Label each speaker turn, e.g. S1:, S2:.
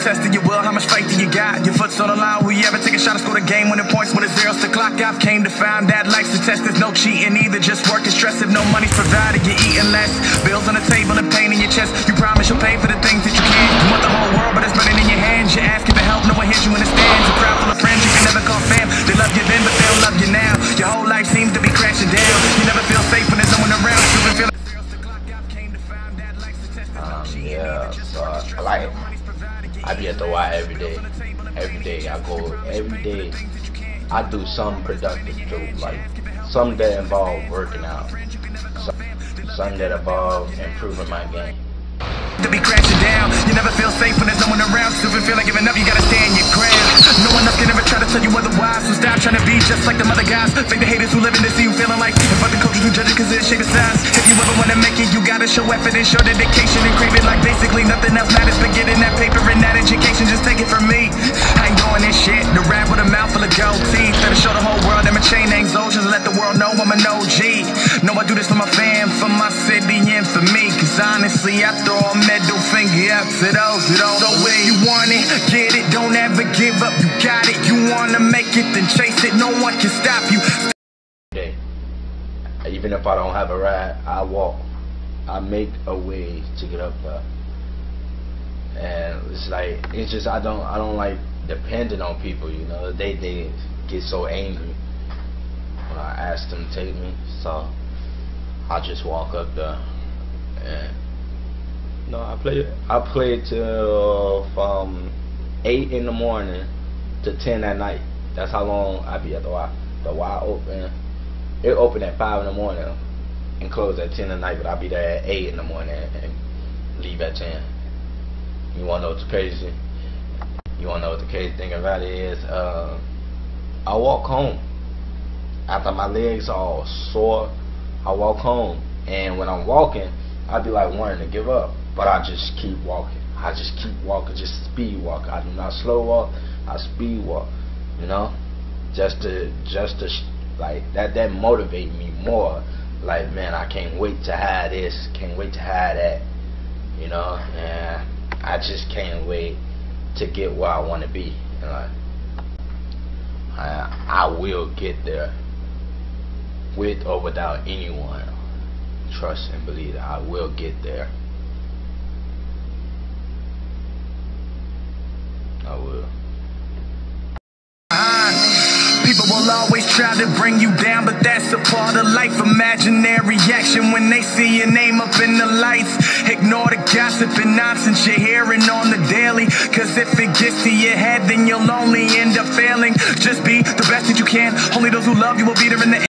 S1: a test of your will. How much faith do you got? Your foot's on the line. Will you ever take a shot or score the game when it points when it's zeros to clock? I've came to find that life's a test. There's no cheating either. Just work and stress. If no money's provided, you're eating less. Bills on the table and pain in your chest. You promise you'll pay for
S2: I be at the Y every day. Every day I go every day. I do something productive too, like something that involve working out, some- that involve improving my game.
S1: to be crashing down. You never feel safe when there's no one around. If feel like giving up, you gotta stand your ground. No one else can ever try to tell you otherwise. So stop trying to be just like them other guys. Fake the haters who live in to see you feeling like. And fuck the coaches who judge it cause the shape of size. If you ever wanna make it, you gotta show effort and show dedication and crave it like basically nothing else matters. But getting that paper and just take it from me. I ain't doing this shit. The rap with a mouth full of gold teeth. That'll show the whole world I'm a chain soldiers and let the world know I'm an OG. No, I do this for my fam, for my city, and for me. Cause honestly, I throw a middle finger up to those who don't. So when you want it, get it, don't ever give up. You got it, you wanna make it, then chase it. No one can stop you.
S2: Even if I don't have a ride, I walk. I make a way to get up there. And it's like it's just I don't I don't like depending on people, you know. They they get so angry when I ask them to take me. So I just walk up there and no, I play I play till from eight in the morning to ten at night. That's how long I be at the Y. The Y open. It open at five in the morning and close at ten at night, but I'll be there at eight in the morning and leave at ten. You wanna know what's crazy? You wanna know what the crazy thing about it is? Uh, I walk home after my legs all sore. I walk home, and when I'm walking, I be like wanting to give up, but I just keep walking. I just keep walking, just speed walk. I do not slow walk. I speed walk. You know, just to just to like that that motivate me more. Like man, I can't wait to have this. Can't wait to have that. You know, and I just can't wait to get where I want to be. Like, I, I will get there with or without anyone. Trust and believe that I will get there. I will.
S1: People will always try to bring you down, but that's a part of life. Imaginary action when they see your name up in the lights. Ignore gossip and nonsense you're hearing on the daily. Cause if it gets to your head, then you'll only end up failing. Just be the best that you can. Only those who love you will be there in the end.